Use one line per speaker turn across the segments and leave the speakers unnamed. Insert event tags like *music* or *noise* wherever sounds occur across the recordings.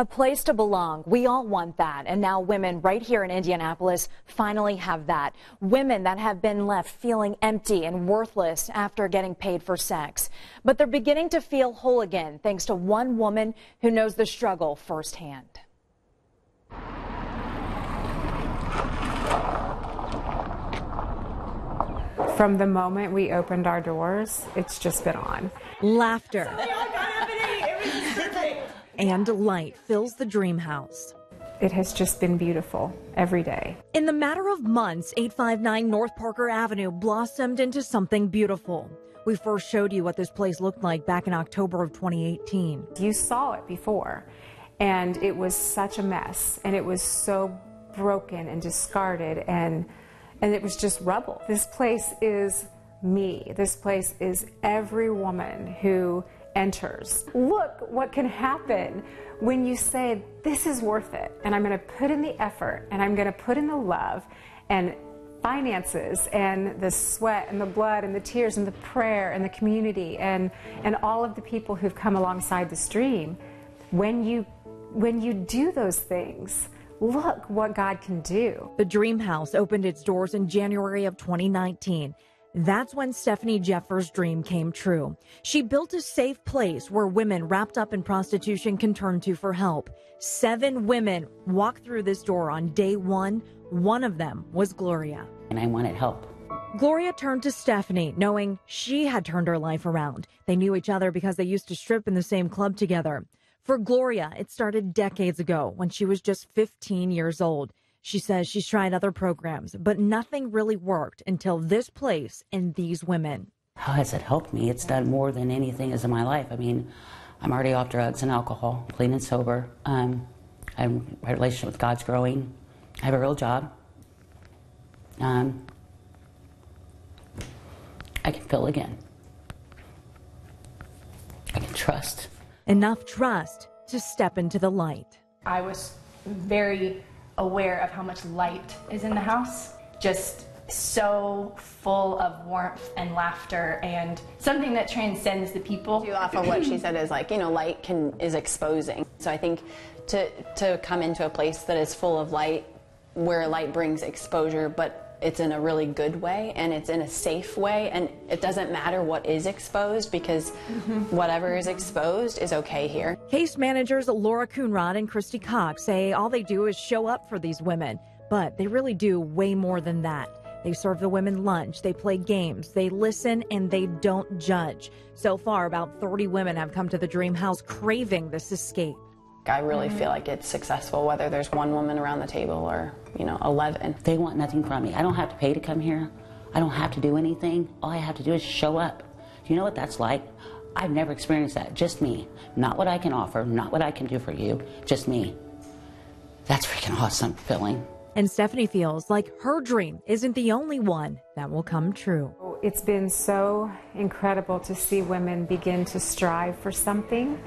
A place to belong. We all want that. And now women right here in Indianapolis finally have that. Women that have been left feeling empty and worthless after getting paid for sex. But they're beginning to feel whole again thanks to one woman who knows the struggle firsthand.
From the moment we opened our doors, it's just been on.
Laughter and light fills the dream house.
It has just been beautiful every day.
In the matter of months, 859 North Parker Avenue blossomed into something beautiful. We first showed you what this place looked like back in October of 2018.
You saw it before, and it was such a mess, and it was so broken and discarded, and and it was just rubble. This place is me. This place is every woman who enters. Look what can happen when you say, This is worth it, and I'm going to put in the effort, and I'm going to put in the love and finances and the sweat and the blood and the tears and the prayer and the community and, and all of the people who've come alongside this dream. When you, when you do those things, look what God can do.
The Dream House opened its doors in January of 2019 that's when Stephanie Jeffers' dream came true. She built a safe place where women wrapped up in prostitution can turn to for help. Seven women walked through this door on day one. One of them was Gloria.
And I wanted help.
Gloria turned to Stephanie, knowing she had turned her life around. They knew each other because they used to strip in the same club together. For Gloria, it started decades ago when she was just 15 years old. She says she's tried other programs, but nothing really worked until this place and these women.
How has it helped me? It's done more than anything is in my life. I mean, I'm already off drugs and alcohol, clean and sober. Um, I'm, my relationship with God's growing. I have a real job. Um, I can feel again. I can trust.
Enough trust to step into the light.
I was very aware of how much light is in the house. Just so full of warmth and laughter and something that transcends the people.
Off of what she said is like, you know, light can is exposing. So I think to to come into a place that is full of light where light brings exposure but it's in a really good way and it's in a safe way and it doesn't matter what is exposed because mm-hmm. whatever is exposed is okay here.
Case managers Laura Coonrod and Christy Cox say all they do is show up for these women, but they really do way more than that. They serve the women lunch, they play games, they listen, and they don't judge. So far, about 30 women have come to the Dream House craving this escape.
I really mm-hmm. feel like it's successful whether there's one woman around the table or, you know, 11.
They want nothing from me. I don't have to pay to come here. I don't have to do anything. All I have to do is show up. Do you know what that's like? I've never experienced that. Just me. Not what I can offer, not what I can do for you, just me. That's freaking awesome feeling.
And Stephanie feels like her dream isn't the only one that will come true.
It's been so incredible to see women begin to strive for something,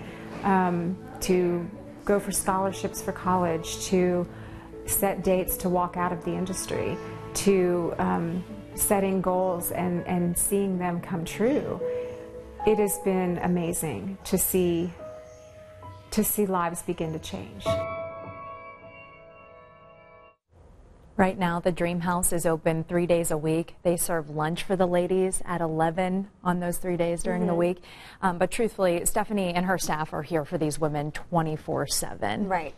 um, to go for scholarships for college, to set dates to walk out of the industry, to um, setting goals and, and seeing them come true. It has been amazing to see to see lives begin to change.
Right now, the Dream House is open three days a week. They serve lunch for the ladies at 11 on those three days during mm -hmm. the mm-hmm. week. Um, but truthfully, Stephanie and her staff are here for these women 24 7.
Right.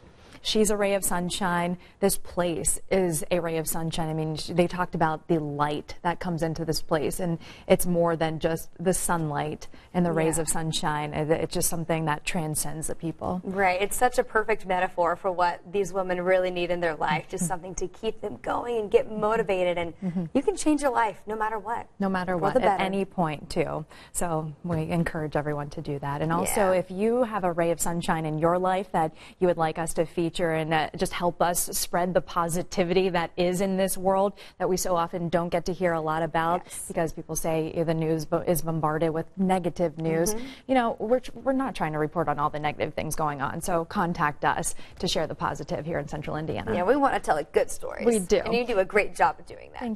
She's a ray of sunshine. This place is a ray of sunshine. I mean, they talked about the light that comes into this place, and it's more than just the sunlight and the yeah. rays of sunshine. It's just something that transcends the people.
Right. It's such a perfect metaphor for what these women really need in their life, just *laughs* something to keep them going and get motivated. And mm -hmm. you can change your life no matter what.
No matter what, at any point, too. So we encourage everyone to do that. And also, yeah. if you have a ray of sunshine in your life that you would like us to feature, feature and uh, just help us spread the positivity that is in this world that we so often don't get to hear a lot about yes. because people say the news is bombarded with negative news. Mm -hmm. You know, we're, we're not trying to report on all the negative things going on. So contact us to share the positive here in central Indiana.
Yeah, we want to tell a good stories.
We do.
And you do a great job of doing that. Thank